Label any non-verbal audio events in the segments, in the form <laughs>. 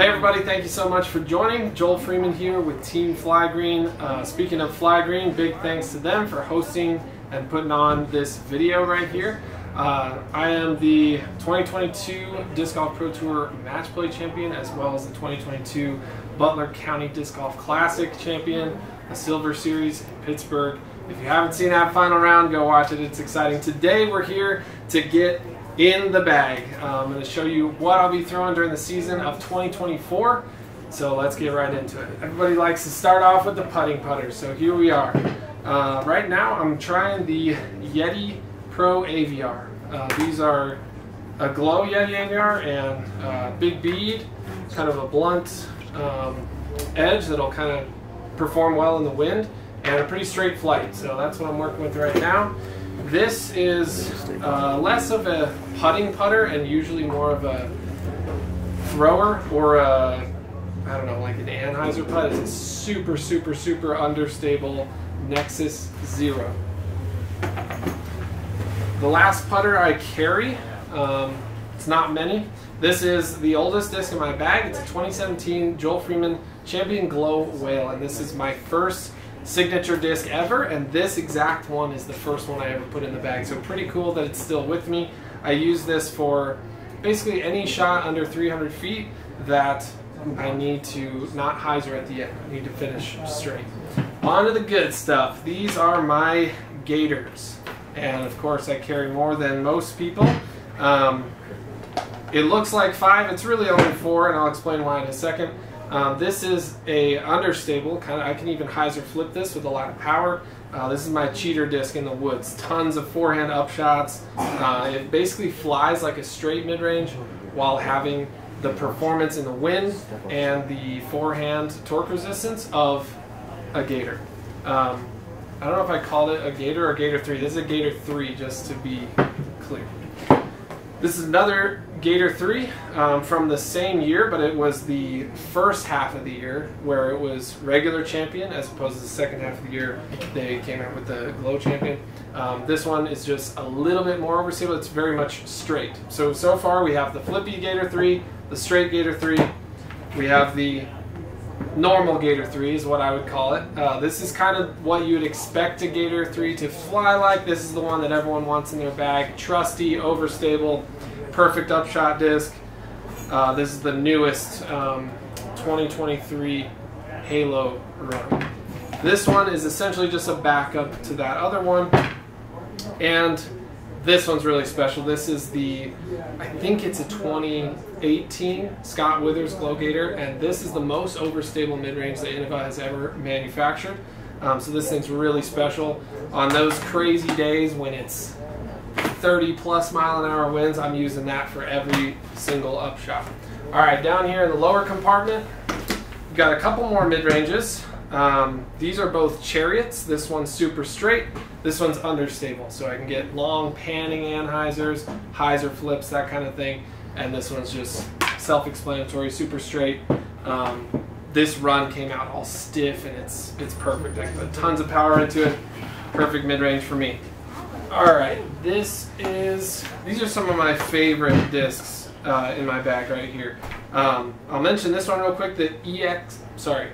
Hey everybody, thank you so much for joining. Joel Freeman here with Team Fly Green. Uh, speaking of Fly Green, big thanks to them for hosting and putting on this video right here. Uh, I am the 2022 Disc Golf Pro Tour Match Play Champion as well as the 2022 Butler County Disc Golf Classic Champion, a Silver Series in Pittsburgh. If you haven't seen that final round, go watch it. It's exciting. Today we're here to get in the bag. Um, I'm going to show you what I'll be throwing during the season of 2024. So let's get right into it. Everybody likes to start off with the putting putter. So here we are. Uh, right now I'm trying the Yeti Pro Aviar. Uh, these are a glow Yeti Aviar and uh, big bead, kind of a blunt um, edge that'll kind of perform well in the wind and a pretty straight flight. So that's what I'm working with right now. This is uh, less of a putting putter and usually more of a thrower or a, I don't know, like an anhyzer putt. It's a super, super, super understable Nexus Zero. The last putter I carry, um, it's not many. This is the oldest disc in my bag. It's a 2017 Joel Freeman Champion Glow Whale, and this is my first signature disc ever, and this exact one is the first one I ever put in the bag. So pretty cool that it's still with me. I use this for basically any shot under 300 feet that I need to not hyzer at the end. I need to finish straight. On to the good stuff. These are my Gators. And of course I carry more than most people. Um, it looks like five, it's really only four, and I'll explain why in a second. Um, this is a understable, kind of, I can even hyzer flip this with a lot of power. Uh, this is my cheater disc in the woods. Tons of forehand upshots. Uh, it basically flies like a straight mid-range while having the performance in the wind and the forehand torque resistance of a Gator. Um, I don't know if I called it a Gator or Gator 3. This is a Gator 3 just to be clear. This is another Gator 3 um, from the same year, but it was the first half of the year where it was regular champion as opposed to the second half of the year they came out with the glow champion. Um, this one is just a little bit more overstable. It's very much straight. So, so far we have the flippy Gator 3, the straight Gator 3, we have the normal Gator 3 is what I would call it. Uh, this is kind of what you would expect a Gator 3 to fly like. This is the one that everyone wants in their bag. Trusty, overstable, perfect upshot disc. Uh, this is the newest um, 2023 Halo run. This one is essentially just a backup to that other one. And this one's really special. This is the, I think it's a 2018 Scott Withers Glow Gator, and this is the most overstable mid-range that Innova has ever manufactured. Um, so this thing's really special. On those crazy days when it's 30 plus mile an hour winds, I'm using that for every single upshot. All right, down here in the lower compartment, we've got a couple more mid-ranges. Um, these are both chariots. This one's super straight. This one's understable. So I can get long panning anhyzers, hyzer flips, that kind of thing. And this one's just self-explanatory, super straight. Um, this run came out all stiff and it's it's perfect. I put tons of power into it. Perfect mid-range for me. All right, this is, these are some of my favorite discs uh, in my bag right here. Um, I'll mention this one real quick, the EX, sorry,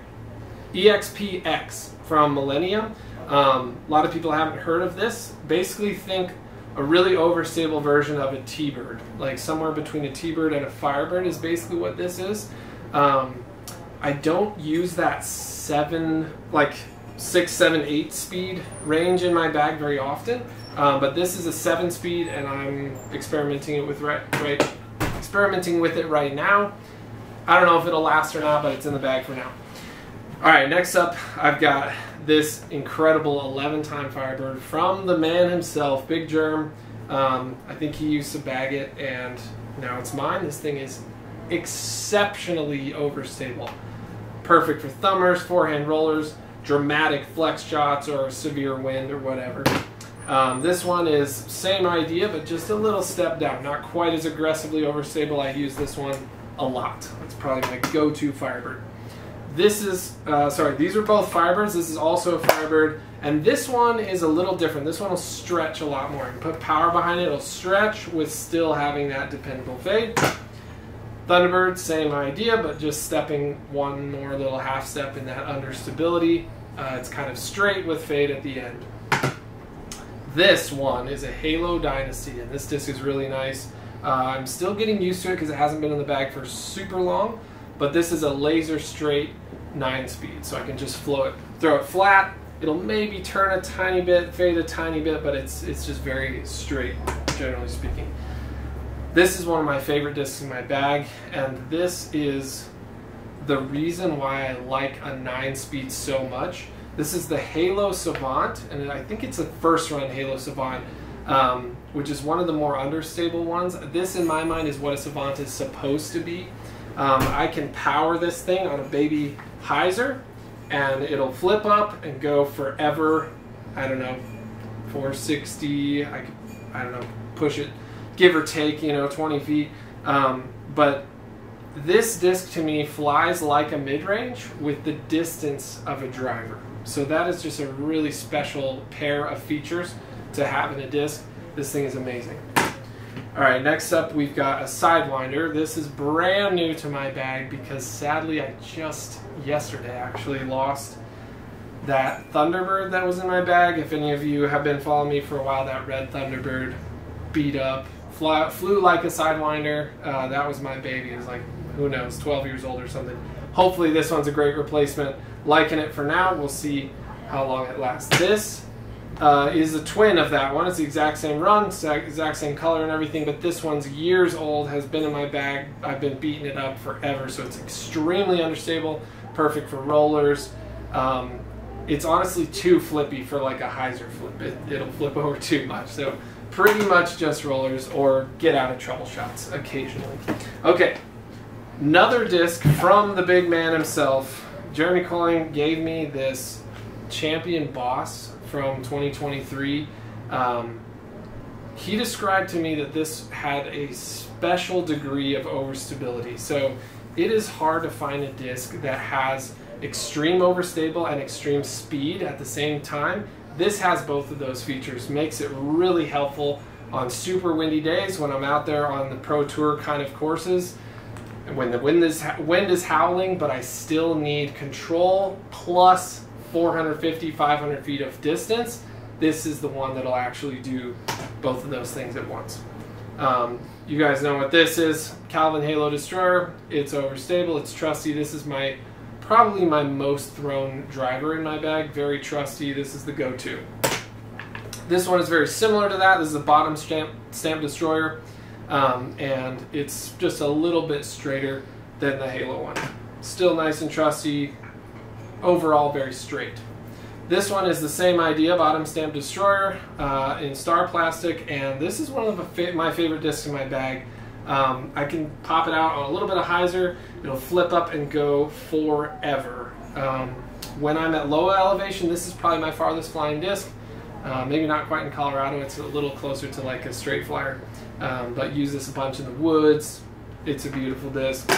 EXPX from Millennium. Um, a lot of people haven't heard of this. Basically think a really overstable version of a T-Bird. Like somewhere between a T-Bird and a Firebird is basically what this is. Um, I don't use that seven, like six, seven, eight speed range in my bag very often. Um, but this is a seven speed and I'm experimenting it with right, right, experimenting with it right now. I don't know if it'll last or not, but it's in the bag for now. All right, next up, I've got this incredible 11-time Firebird from the man himself, Big Jerm. Um, I think he used to bag it, and now it's mine. This thing is exceptionally overstable. Perfect for thumbers, forehand rollers, dramatic flex shots, or severe wind or whatever. Um, this one is same idea, but just a little step down. Not quite as aggressively overstable. I use this one a lot. It's probably my go-to Firebird. This is, uh, sorry, these are both Firebirds. This is also a Firebird. And this one is a little different. This one will stretch a lot more. You put power behind it, it'll stretch with still having that dependable fade. Thunderbird, same idea, but just stepping one more little half step in that understability. Uh, it's kind of straight with fade at the end. This one is a Halo Dynasty, and this disc is really nice. Uh, I'm still getting used to it because it hasn't been in the bag for super long, but this is a laser straight 9 speed, so I can just flow it, throw it flat. It'll maybe turn a tiny bit, fade a tiny bit, but it's, it's just very straight, generally speaking. This is one of my favorite discs in my bag, and this is the reason why I like a 9-speed so much. This is the Halo Savant, and I think it's a first run Halo Savant, um, which is one of the more understable ones. This, in my mind, is what a Savant is supposed to be. Um, I can power this thing on a baby hyzer, and it'll flip up and go forever. I don't know, 460. I could, I don't know, push it give or take, you know, 20 feet. Um, but this disc to me flies like a mid-range with the distance of a driver. So that is just a really special pair of features to have in a disc. This thing is amazing. All right, next up we've got a Sidewinder. This is brand new to my bag because sadly I just yesterday actually lost that Thunderbird that was in my bag. If any of you have been following me for a while, that red Thunderbird beat up Fly, flew like a sidewinder. Uh, that was my baby. It was like, who knows, 12 years old or something. Hopefully this one's a great replacement. Liking it for now. We'll see how long it lasts. This uh, is a twin of that one. It's the exact same run, exact same color and everything, but this one's years old, has been in my bag. I've been beating it up forever, so it's extremely understable, perfect for rollers. Um, it's honestly too flippy for like a hyzer flip. It, it'll flip <laughs> over too much. So pretty much just rollers or get out of trouble shots occasionally. Okay, another disc from the big man himself. Jeremy Koling gave me this Champion Boss from 2023. Um, he described to me that this had a special degree of overstability. So it is hard to find a disc that has extreme overstable and extreme speed at the same time this has both of those features, makes it really helpful on super windy days when I'm out there on the Pro Tour kind of courses. When the wind is, wind is howling, but I still need control plus 450, 500 feet of distance, this is the one that'll actually do both of those things at once. Um, you guys know what this is. Calvin Halo Destroyer. It's overstable, it's trusty. This is my probably my most thrown driver in my bag. Very trusty. This is the go-to. This one is very similar to that. This is a bottom stamp, stamp destroyer. Um, and it's just a little bit straighter than the Halo one. Still nice and trusty. Overall, very straight. This one is the same idea, bottom stamp destroyer uh, in star plastic, and this is one of my favorite discs in my bag. Um, I can pop it out on a little bit of hyzer. It'll flip up and go forever. Um, when I'm at low elevation, this is probably my farthest flying disc. Uh, maybe not quite in Colorado. It's a little closer to like a straight flyer. Um, but use this a bunch in the woods. It's a beautiful disc.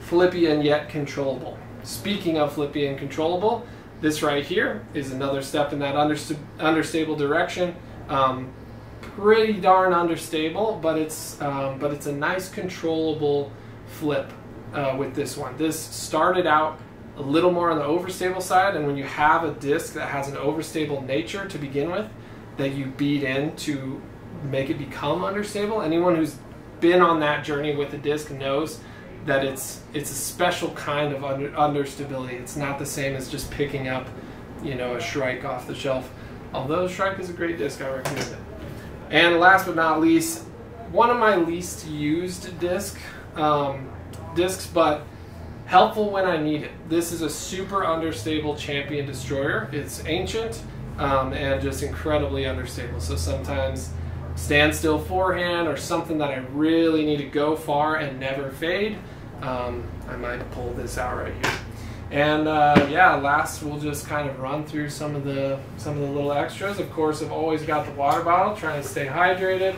Flippy and yet controllable. Speaking of flippy and controllable, this right here is another step in that underst understable direction. Um, pretty darn understable, but it's um, but it's a nice controllable flip uh, with this one. This started out a little more on the overstable side, and when you have a disc that has an overstable nature to begin with, that you beat in to make it become understable. Anyone who's been on that journey with a disc knows that it's it's a special kind of under, understability. It's not the same as just picking up, you know, a Shrike off the shelf. Although Shrike is a great disc, I recommend it. And last but not least, one of my least used disc um, discs, but helpful when I need it. This is a super understable Champion Destroyer. It's ancient um, and just incredibly understable. So sometimes standstill forehand or something that I really need to go far and never fade, um, I might pull this out right here. And uh, yeah, last we'll just kind of run through some of the some of the little extras. Of course, I've always got the water bottle, trying to stay hydrated.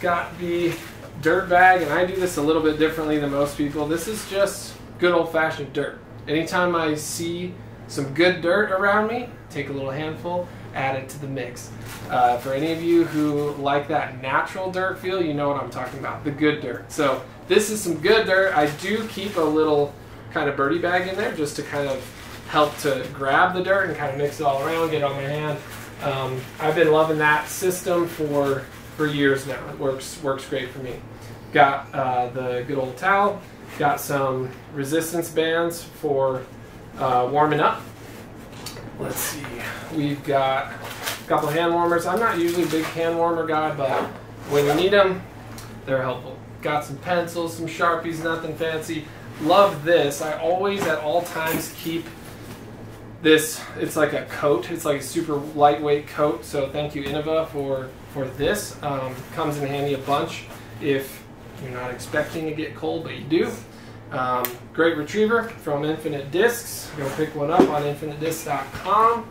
Got the dirt bag, and I do this a little bit differently than most people. This is just good old-fashioned dirt. Anytime I see some good dirt around me, take a little handful. add it to the mix. Uh, for any of you who like that natural dirt feel, you know what I'm talking about, the good dirt. So this is some good dirt. I do keep a little kind of birdie bag in there just to kind of help to grab the dirt and kind of mix it all around, get it on my hand. Um, I've been loving that system for for years now. It works works great for me. Got uh, the good old towel. Got some resistance bands for uh, warming up. Let's see. We've got a couple hand warmers. I'm not usually a big hand warmer guy, but when you need them, they're helpful. Got some pencils, some sharpies, nothing fancy. Love this. I always at all times keep this it's like a coat it's like a super lightweight coat so thank you Innova for for this um, comes in handy a bunch if you're not expecting to get cold but you do um, great retriever from Infinite Discs go pick one up on infinitediscs.com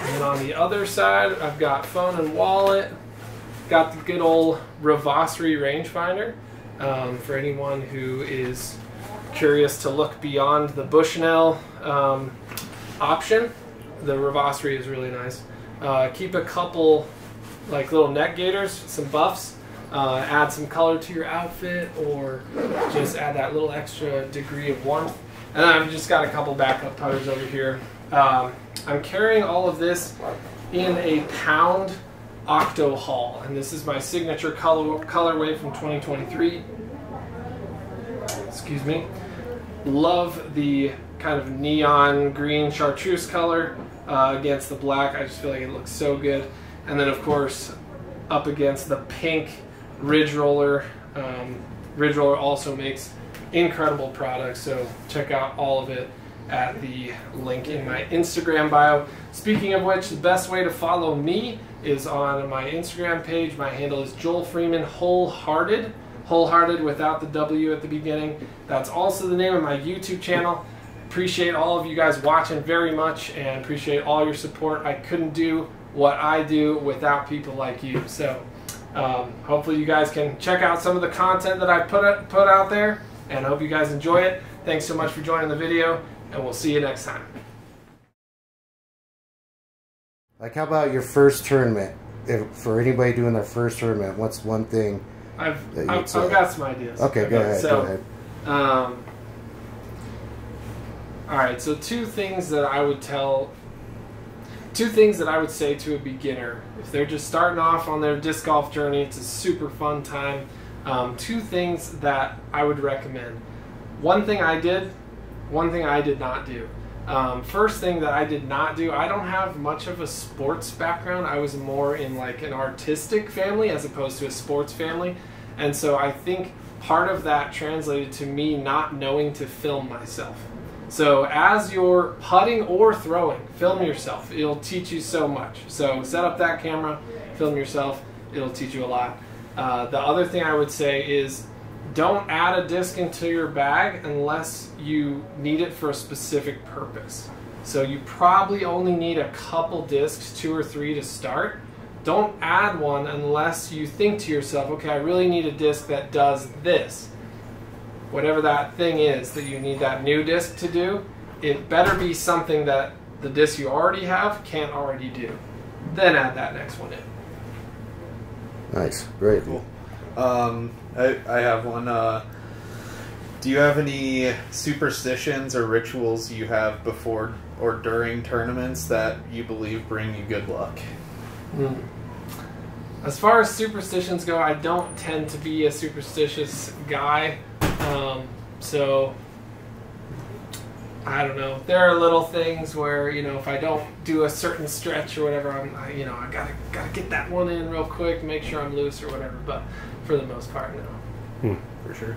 and on the other side I've got phone and wallet got the good old Revasri rangefinder um, for anyone who is curious to look beyond the Bushnell um, option. The Revasri is really nice. Uh, keep a couple like little neck gaiters, some buffs. Uh, add some color to your outfit or just add that little extra degree of warmth. And I've just got a couple backup putters over here. Um, I'm carrying all of this in a pound octo haul and this is my signature color colorway from 2023 excuse me love the kind of neon green chartreuse color uh, against the black. I just feel like it looks so good. And then of course up against the pink Ridge Roller. Um, Ridge Roller also makes incredible products, so check out all of it at the link in my Instagram bio. Speaking of which, the best way to follow me is on my Instagram page. My handle is Joel Freeman Wholehearted. Wholehearted without the W at the beginning. That's also the name of my YouTube channel. Appreciate all of you guys watching very much and appreciate all your support. I couldn't do what I do without people like you. So um, hopefully you guys can check out some of the content that I put, put out there and I hope you guys enjoy it. Thanks so much for joining the video and we'll see you next time. Like how about your first tournament? If, for anybody doing their first tournament, what's one thing I've, I've, I've, got some ideas. Okay, okay go ahead. So, go ahead. Um, all right, so two things that I would tell, two things that I would say to a beginner if they're just starting off on their disc golf journey. It's a super fun time. Um, two things that I would recommend. One thing I did, one thing I did not do. Um, first thing that I did not do, I don't have much of a sports background. I was more in like an artistic family as opposed to a sports family. And so I think part of that translated to me not knowing to film myself. So as you're putting or throwing, film yourself. It'll teach you so much. So set up that camera, film yourself. It'll teach you a lot. Uh, the other thing I would say is don't add a disc into your bag unless you need it for a specific purpose. So you probably only need a couple discs, two or three to start. Don't add one unless you think to yourself, okay, I really need a disc that does this whatever that thing is that you need that new disc to do, it better be something that the disc you already have can't already do. Then add that next one in. Nice, great. Cool. Um, I, I have one. Uh, do you have any superstitions or rituals you have before or during tournaments that you believe bring you good luck? Mm. As far as superstitions go, I don't tend to be a superstitious guy. Um, so I don't know. There are little things where you know if I don't do a certain stretch or whatever, I'm I, you know I gotta gotta get that one in real quick, make sure I'm loose or whatever. But for the most part, no. Hmm. For sure.